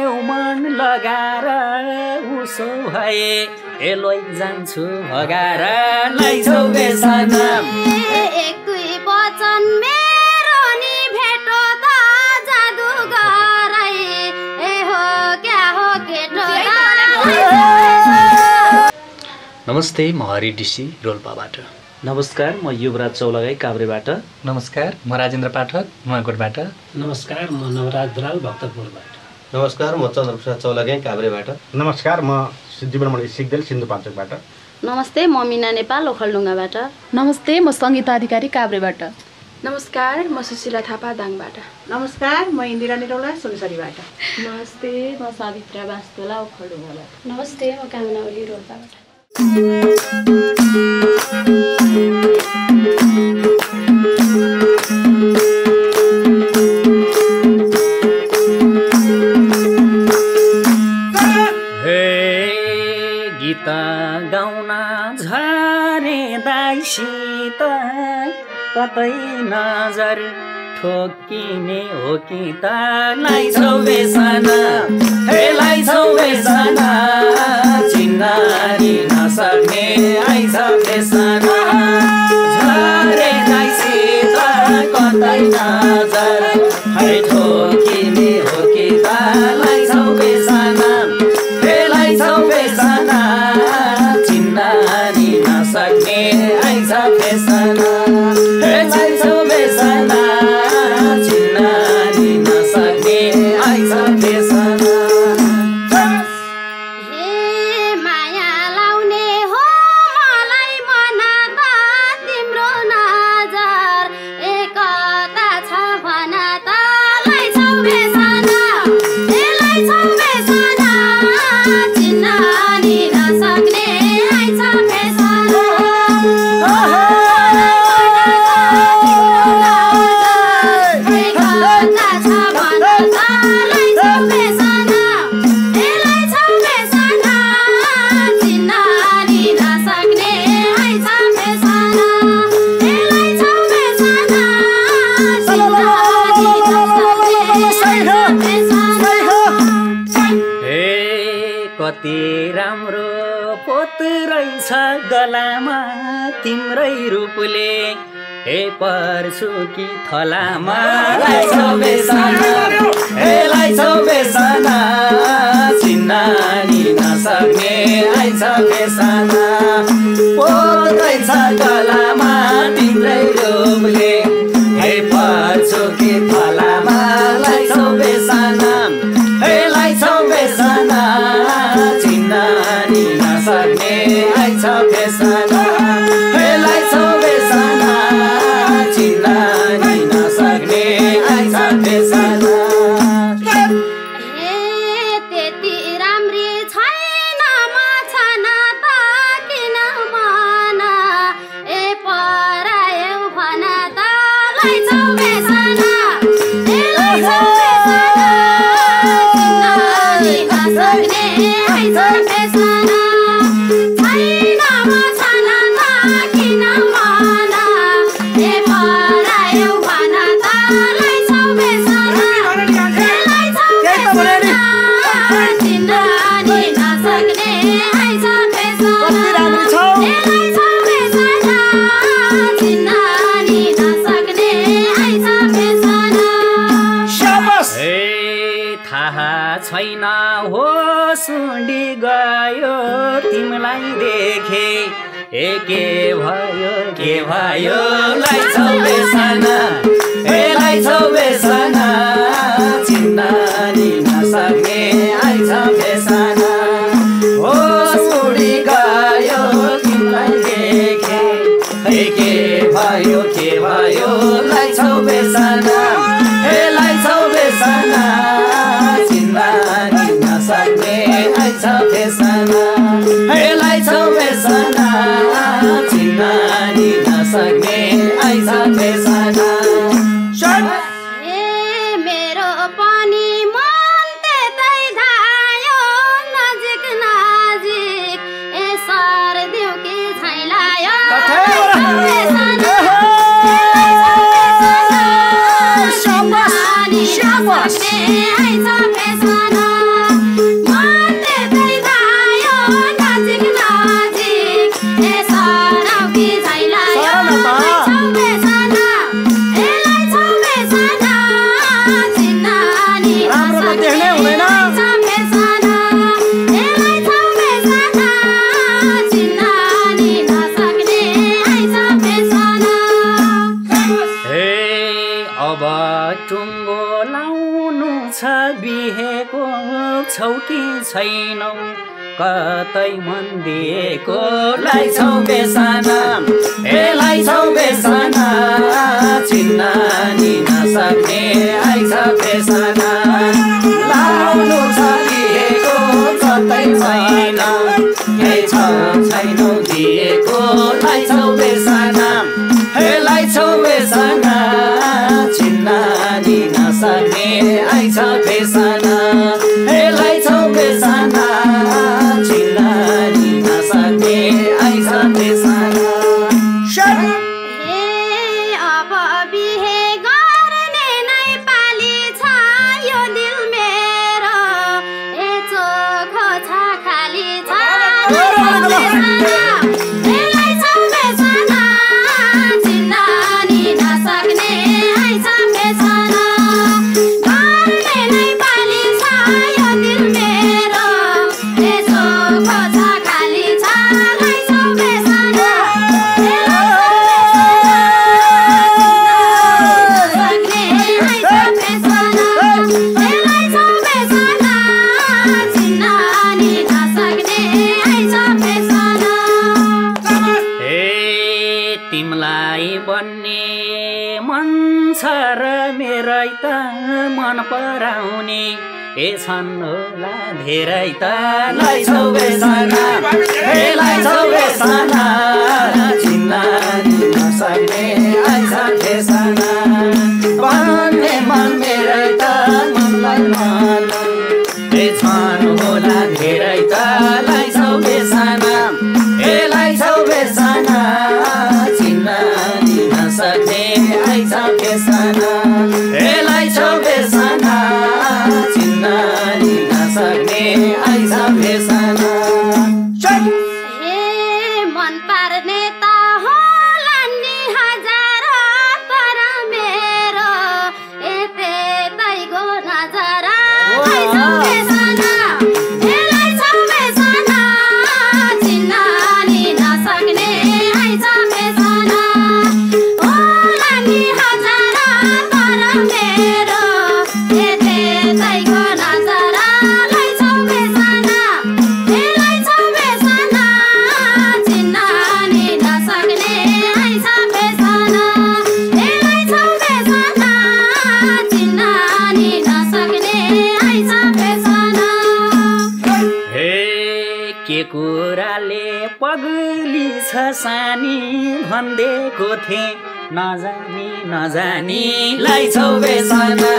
देउ मन लगाएर उसो भए ए लै जान्छु भगाएर लैजाउ बेसना एक दुई वचन मेरो नि भेटो त जादु गराइ ए हो क्या हो केटो नमस्ते म हरि डिसी रोल्पाबाट। नमस्कार म युवराज चौलगाई काभ्रेबाट। नमस्कार म राजेन्द्र पाठक नुवाकोटबाट। नमस्कार म नवराज दराल भक्तपुरबाट। नमस्कार म चन्द्रप्रसाद चौलागाई काभ्रेबाट। नमस्कार म जीवनमणि सिक्देल सिन्धुपाल्चोकबाट नमस्ते म मिना नेपाल ओखलडुङ्गाबाट नमस्ते म सङ्गीता अधिकारी काभ्रेबाट। नमस्कार म सुशीला थापा दाङबाट। नमस्कार म इन्दिरा निरौला सुनसरीबाट। नमस्ते म सावित्रा बास्तोला ओखलडुङ्गाबाट नमस्ते म कामना ओली रोल्पाबाट। कतै नजर ठोकिने हो कि त? लाइसौ बेसना हे लाइसौ बेसना चिन्नारी नसक्ने आइसा गलामा तिम्रै रूपले हे पर्छु कि थलामा। के तै मन दिएको लाई छौ बेसाना। ए छन् होला धेरै त लैछौ बेसना लैछौ बेसना चिन्ना। छ सानी भन्देको थिएँ। नजानी नजानी लाइछौ बेसना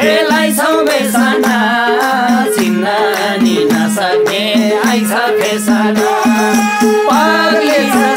हे लाइछौ बेसना चिन्नानी नसक्ने आइछ फेसना छ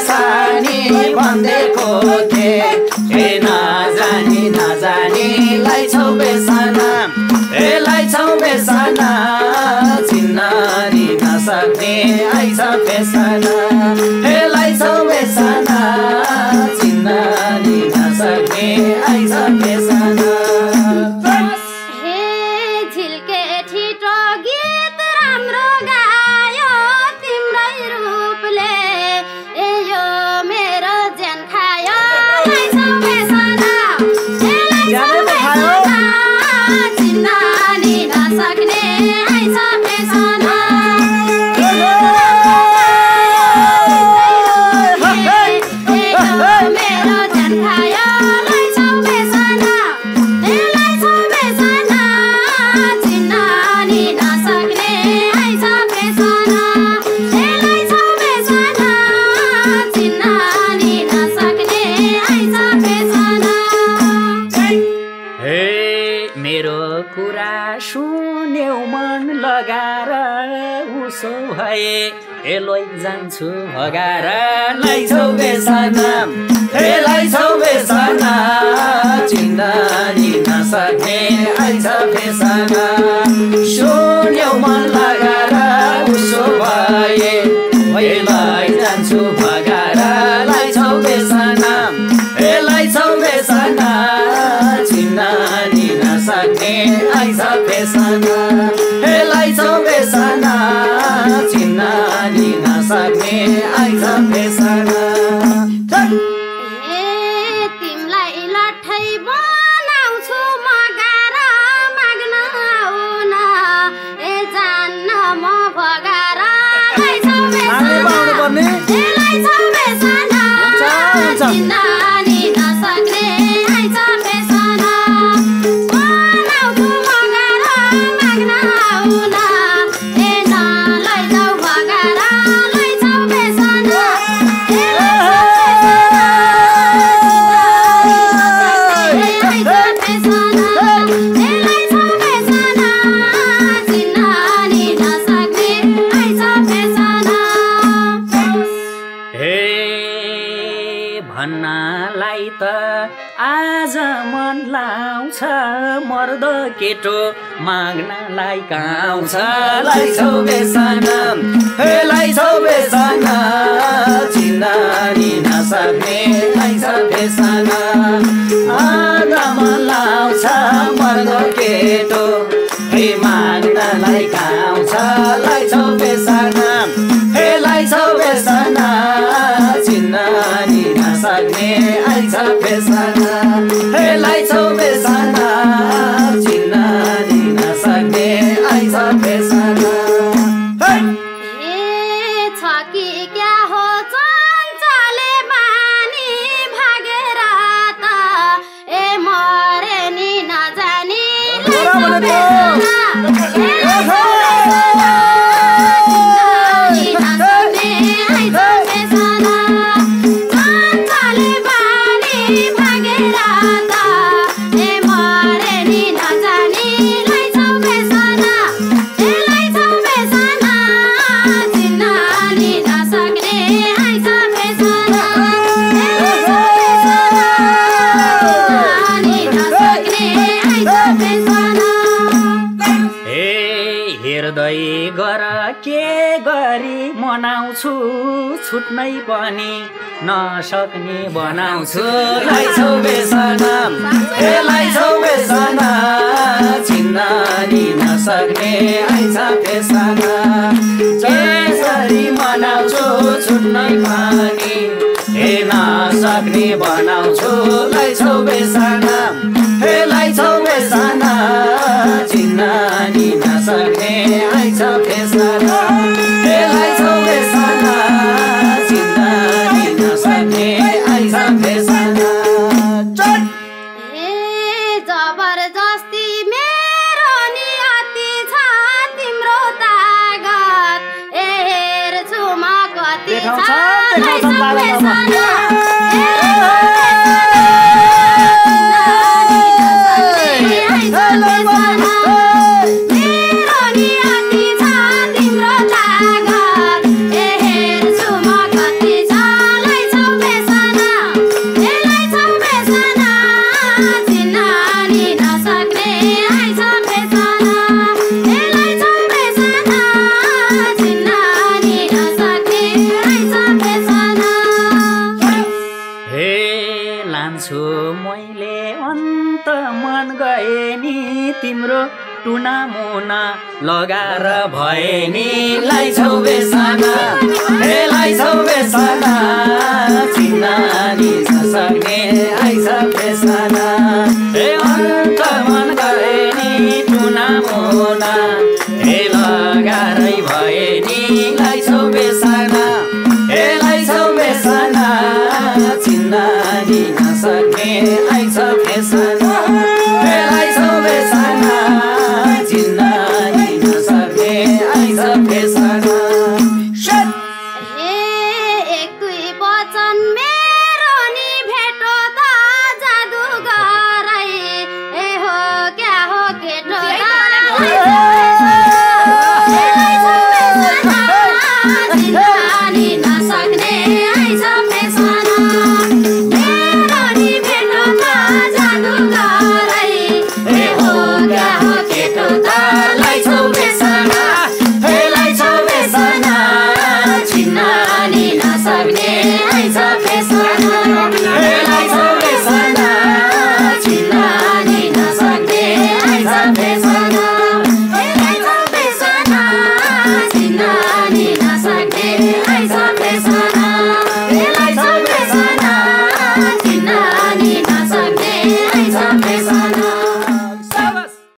छु हगारालाई छौ बेसना त्यसलाई छौ बेसना चिन्न नसक्ने आइछ फेसना सुन्यौ मन लगाएर उसो भए। जान्छु भगा भन्नालाई त आज मन लाउँछ मर्द केटो माग्नलाई गाउँछ। लाइछौ बेसना बेसना चिन्दानी नसक्ने लाइछ बेसना। आज मन लाउँछ मर्द केटो हे माग्नलाई के गरी मनाउँछु? छुट्नै पनि नसक्ने बनाउँछु। लाइछौ बेसना ए लाइछौ बेसना नसक्ने आइछ बेसना त्यसरी मनाउँछु छुट्नै पनि ए नसक्ने बनाउँछु। लैछौ बेसना ए लाइछौ बेसना छिन्नानी नसक्ने not गाह्र भए नि लाइछौ बेसाना हे लाइछौ बेसाना चिन्नानी सक्ने आइछ बेसाना।